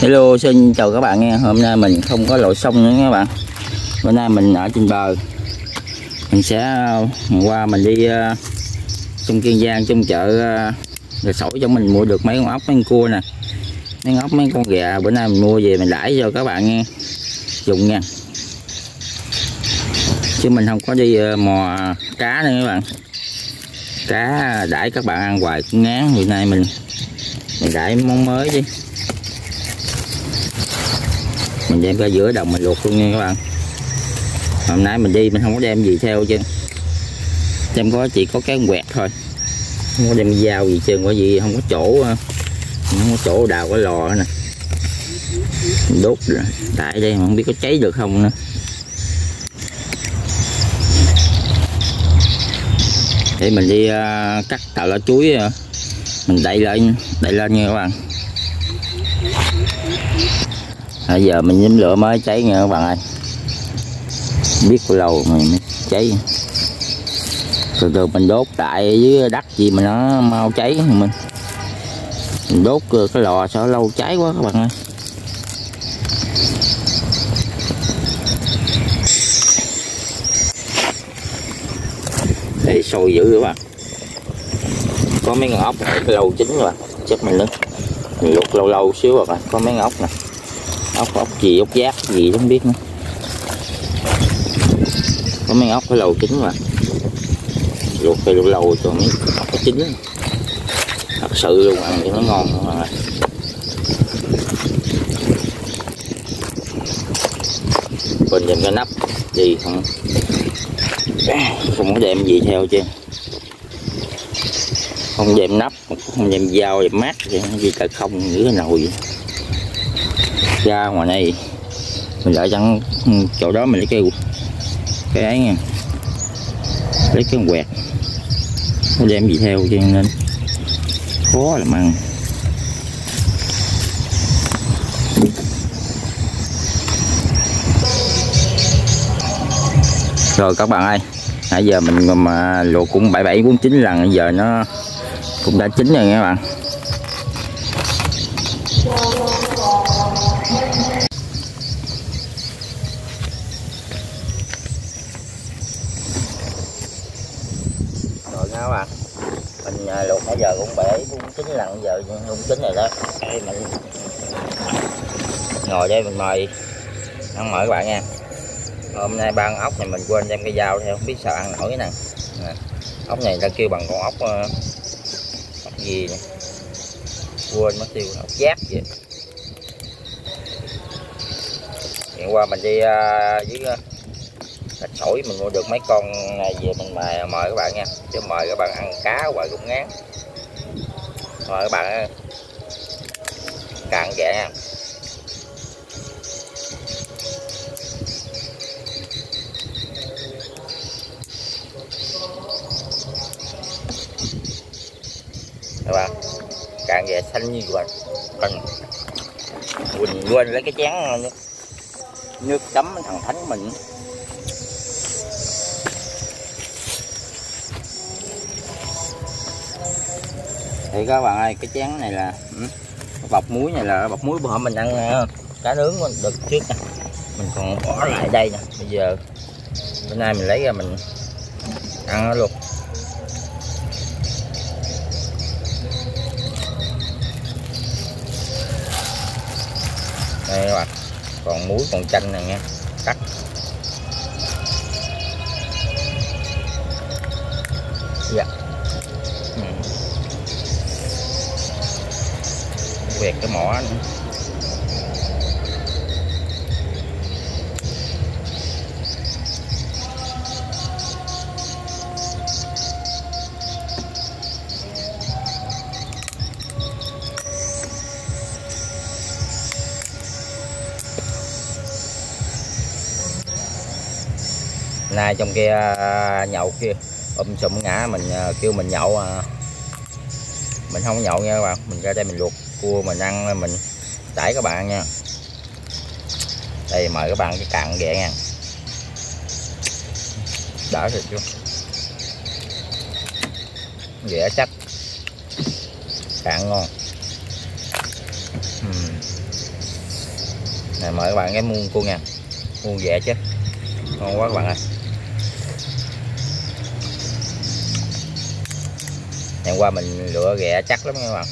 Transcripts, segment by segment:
Hello xin chào các bạn nha. Hôm nay mình không có lội sông nữa các bạn. Bữa nay mình ở trên bờ. Mình sẽ ờ, qua mình đi ờ, uh, trong Kiên Giang trong chợ uh, rồi sỏi cho mình mua được mấy con ốc mấy con cua nè. Mấy con ốc mấy con gà. Bữa nay mình mua về mình đãi cho các bạn nghe dùng nha. Chứ mình không có đi uh, mò cá nữa các bạn. Cá đãi các bạn ăn hoài cũng ngán. Bữa nay mình mình đãi món mới đi mình đem ra giữa đồng mình luộc luôn nha các bạn. Hôm nay mình đi mình không có đem gì theo chứ. Đem có chỉ có cái quẹt thôi. Không có đem dao gì chứ có gì không có chỗ không có chỗ đào cái lò nè. Đốt tại đây mà không biết có cháy được không nữa. Để mình đi uh, cắt tạo lá chuối uh, mình đậy lên đậy lên nha các bạn nãy giờ mình nhím lửa mới cháy nha các bạn ơi. Biết bao lâu mình mới cháy. Từ từ mình đốt tại dưới đất gì mà nó mau cháy mình mình đốt cái lò sao lâu cháy quá các bạn ơi. Để sôi dữ các bạn. Có mấy con ốc lâu chín rồi chắc mình nữa mình luộc lâu lâu xíu rồi, có mấy con ốc nè ốc ốc gì, ốc giác gì không biết nữa. Có mấy ốc phải lầu chín mà. Luộc phải lâu lâu cho mấy ốc có chín. Thật sự luôn, ăn thì nó ngon mà. Bên đem cái nắp đi không? Không có đem gì theo chứ. Không đem nắp, không đem dao, đem mát gì cả không giữ cái nồi vậy ra ngoài này mình lại chẳng ừ, chỗ đó mình lấy cái cái ấy nha. Lấy cái quẹt. Nó đem gì theo cho nên khó làm ăn. Rồi các bạn ơi, nãy giờ mình mà luộc cũng bảy bảy bốn chín lần, giờ nó cũng đã chín rồi các bạn. Đây mình mời. Ăn mời các bạn nha. Hôm nay ba ốc này mình quên đem cái dao theo không biết sao ăn nổi cái nè. ốc này ta kêu bằng con ốc ờ, ốc gì nè quên mất tiêu ốc giáp vậy hiện qua mình đi uh, với uh, sỏi mình mua được mấy con này về mình mời, mời các bạn nha. Chứ mời các bạn ăn cá hoài cũng ngán. Mời các bạn ờ, cạn ghẹ nha. Các bạn. Càng về xanh như vậy cần quỳnh quên lấy cái chén nước, nước chấm thằng thánh mình. Thì các bạn ơi cái chén này là ừ, cái bọc muối này là bọc muối bữa mình ăn à, cá nướng được trước nè mình còn bỏ lại đây nè. Bây giờ bữa nay mình lấy ra mình ăn nó luôn. Đây các bạn còn muối, còn chanh này nha cắt. Dạ. Ừ. quẹt cái mỏ nữa nay trong kia à, nhậu kia um sụm ngã mình à, kêu mình nhậu à. mình không nhậu nha các bạn, mình ra đây mình luộc, cua mình ăn à, mình đãi các bạn nha. Đây, mời các bạn cái cạn ghẹ nha. Đỡ thịt luôn ghẹ chắc. Cạn ngon. Uhm. mời các bạn cái muôn cua nha. Muôn dẻ chứ. Ngon quá các bạn ơi. Qua mình lựa ghẹ chắc lắm các bạn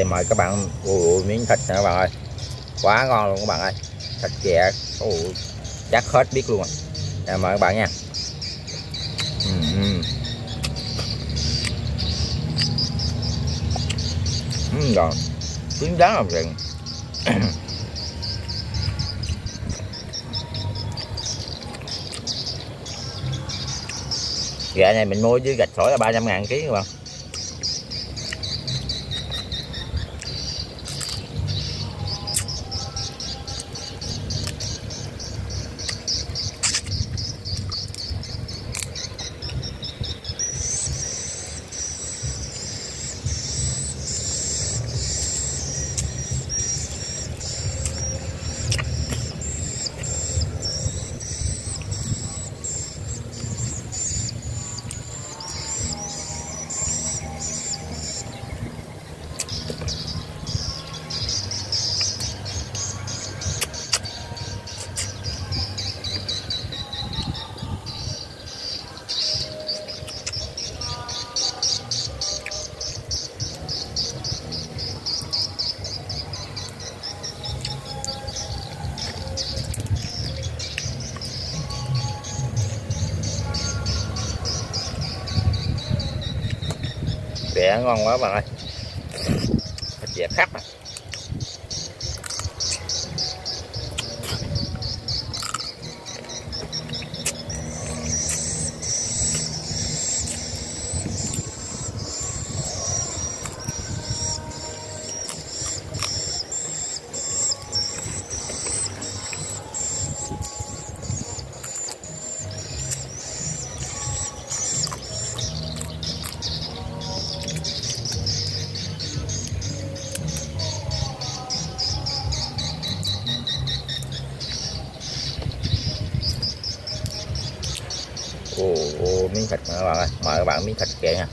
đây mời các bạn ui, miếng thịt nè các bạn ơi. Quá ngon luôn các bạn ơi. Thịt chè ui, chắc hết biết luôn à mời các bạn nha. Ừm, ừm, ừm rồi. Tiếng đá làm rừng. Gà này mình mua với gạch sỏi là 300 ngàn ký các bạn. Bẹ ngon quá bạn ơi thịt dẻ khắc à. Thịt nữa các bạn ơi. Mời các bạn miếng thịt kìa nha.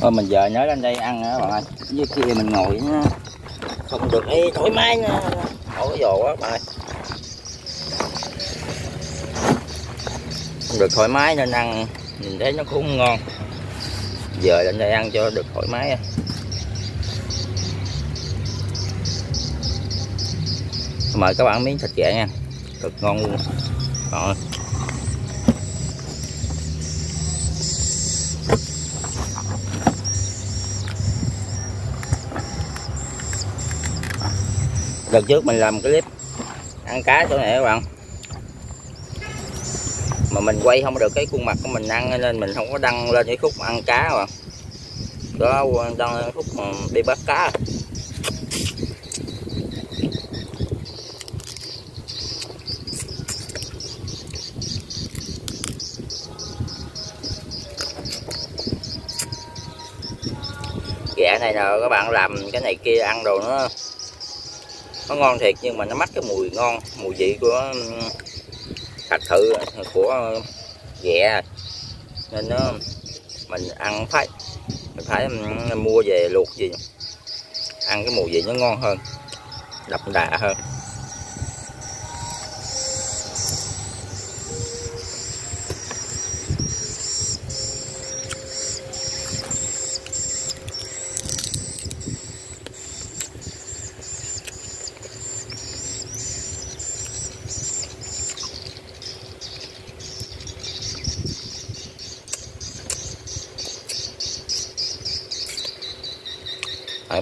Thôi mình giờ nhớ lên đây ăn các bạn ơi. Với kia mình ngồi nó không được. Ê, thoải mái nha. Ổ dồ quá bạn ơi. Không được thoải mái nên ăn. Nhìn thấy nó cũng ngon. Giờ lên đây ăn cho được thoải mái mời các bạn miếng thịt ghẹ nha. Cực ngon luôn. Rồi. Đợt trước mình làm clip ăn cá chỗ này các bạn. Mà mình quay không được cái khuôn mặt của mình ăn nên mình không có đăng lên cái khúc ăn cá mà đó, đăng khúc đi bắt cá. Này nọ các bạn làm cái này kia ăn đồ nó nó ngon thiệt nhưng mà nó mất cái mùi ngon, mùi vị của thật sự của ghẹ. Nên nó, mình ăn phải, mình phải mua về luộc gì, ăn cái mùi vị nó ngon hơn, đậm đà hơn.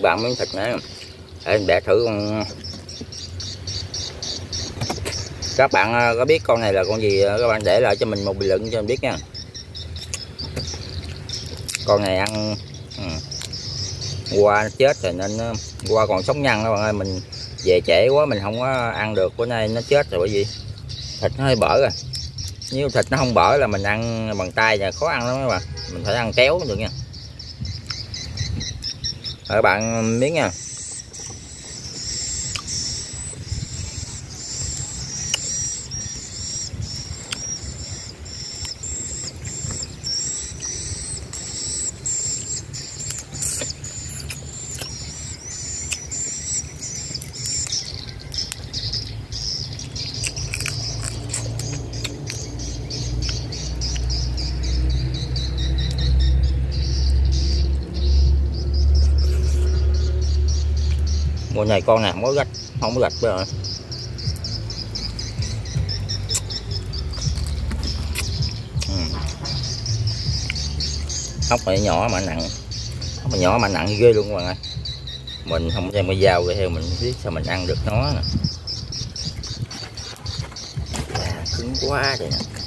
Bạn miếng thịt nữa để mình bẻ thử con các bạn à, có biết con này là con gì? À, các bạn để lại cho mình một bình luận cho mình biết nha. Con này ăn ừ. qua chết rồi nên à, qua còn sống nhăn các bạn ơi. Mình về trễ quá, mình không có ăn được bữa nay, nó chết rồi bởi vì thịt nó hơi bở rồi. Nếu thịt nó không bở là mình ăn bằng tay là khó ăn lắm các bạn. Mình phải ăn kéo được nha ở bạn miếng nha. Mùa này con nào không có gạch không có gạch bây giờ ốc này nhỏ mà nặng. Ốc nhỏ mà nặng ghê luôn các bạn ơi. Mình không đem cái dao theo mình biết sao mình ăn được nó nè. À, cứng quá rồi nè.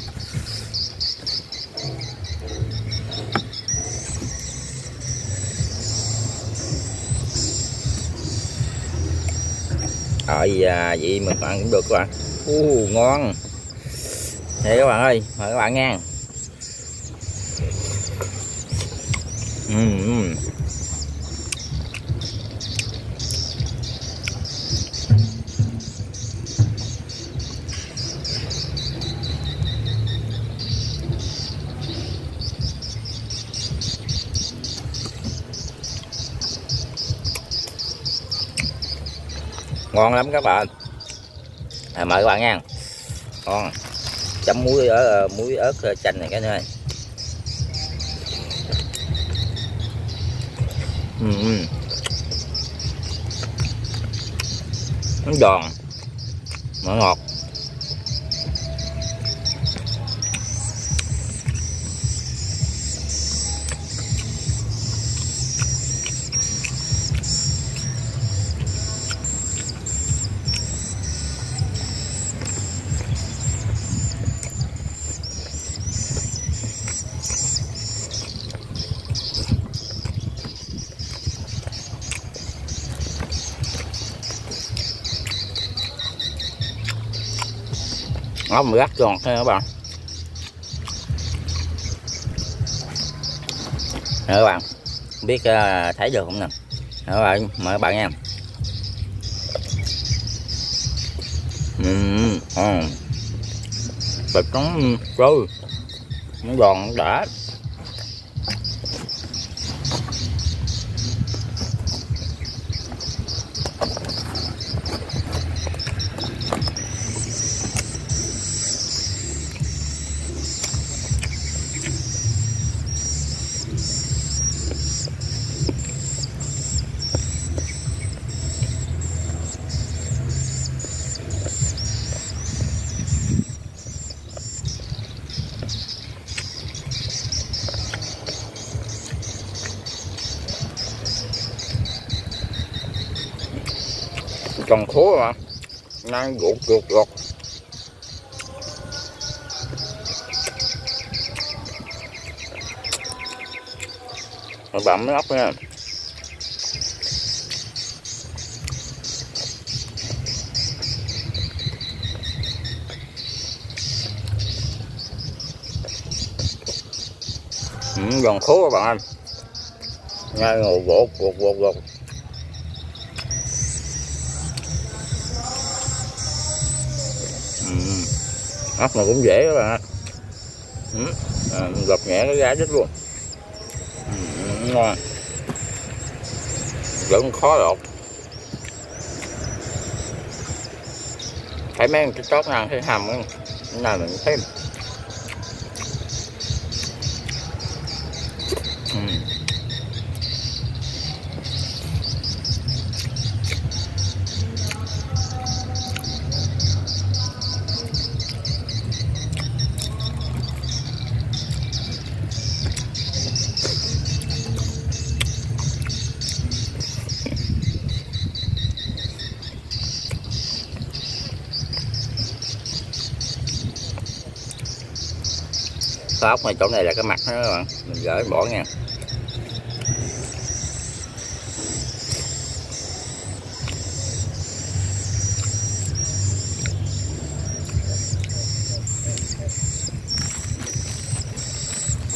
Ờ à, vậy mình ăn cũng được các bạn u ngon. Đây các bạn ơi mời các bạn nha uhm. Ngon lắm các bạn. À, mời các bạn nha. Ngon. Chấm muối ở ờ, muối ớt ờ, chanh này cái nơi uhm. nó giòn. Nó ngọt. Ốc mà gắt giòn thôi các bạn? Nè các bạn biết uh, thấy được không nè? Các bạn? Mời các bạn nha uhm, uh. thịt nó trôi. Nó giòn nó đã. Khổ khố mà năng ruột ruột ruột rồi bẩm nó ốc nha. Ừ, khố các bạn ơi. Ngay ngồi gột gột gột gột ốc mà cũng dễ các bạn ừ. à, gọt nhẹ cái giá chết luôn. Ừ, ngon. Vẫn khó lột. Thấy mấy cái chót nào thấy hầm cái này mình thấy cái ốc này chỗ này là cái mặt đó các bạn. Mình gỡ bỏ nha.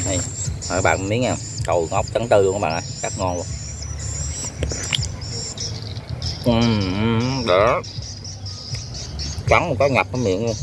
Đây các bạn miếng nha. Cầu ngóc trắng tư luôn các bạn ạ, rất ngon luôn. Uhm, đó. Trắng một cái ngập cái miệng luôn.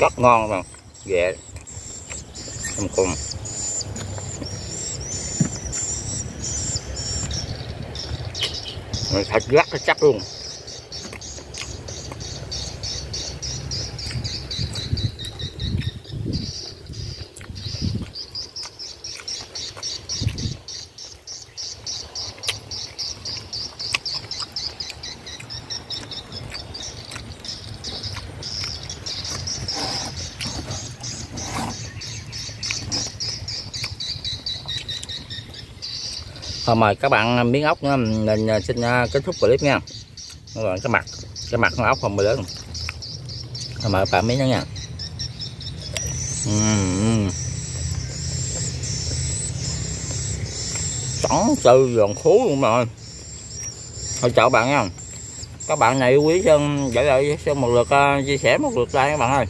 Rất ngon mà. Ghẹ trong cùng thịt rất là chắc luôn. Thôi, mời các bạn à, miếng ốc nữa mình à, xin à, kết thúc clip nha. Rồi cái mặt cái mặt con ốc không lớn Thôi, mời các bạn miếng nữa nha. Uhm. trắng từ giòn khú luôn rồi thôi, chào bạn nha. Các bạn này quý sơn để lại cho một lượt chia sẻ một lượt like các bạn ơi.